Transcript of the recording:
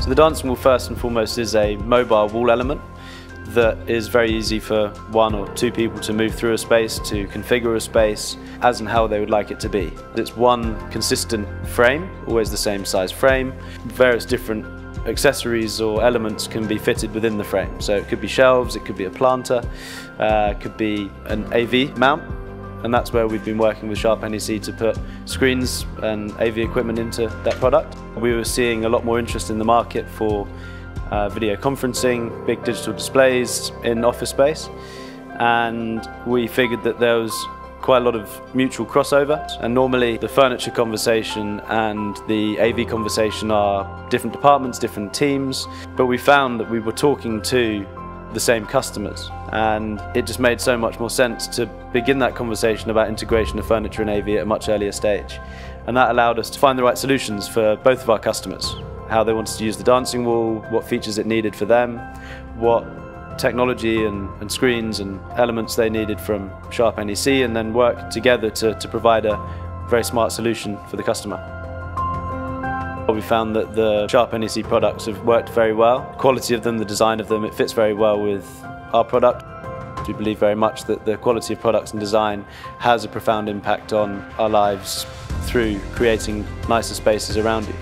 So the dancing wall first and foremost is a mobile wall element that is very easy for one or two people to move through a space, to configure a space as and how they would like it to be. It's one consistent frame, always the same size frame, various different accessories or elements can be fitted within the frame. So it could be shelves, it could be a planter, uh, it could be an AV mount, and that's where we've been working with Sharp NEC to put screens and AV equipment into that product. We were seeing a lot more interest in the market for uh, video conferencing, big digital displays in office space, and we figured that there was quite a lot of mutual crossover. And normally the furniture conversation and the AV conversation are different departments, different teams. But we found that we were talking to the same customers. And it just made so much more sense to begin that conversation about integration of furniture and AV at a much earlier stage. And that allowed us to find the right solutions for both of our customers. How they wanted to use the dancing wall, what features it needed for them, what technology and, and, screens and elements they needed from Sharp NEC and then work together to, to provide a very smart solution for the customer. We found that the Sharp NEC products have worked very well. The quality of them, the design of them, it fits very well with our product. We believe very much that the quality of products and design has a profound impact on our lives through creating nicer spaces around you.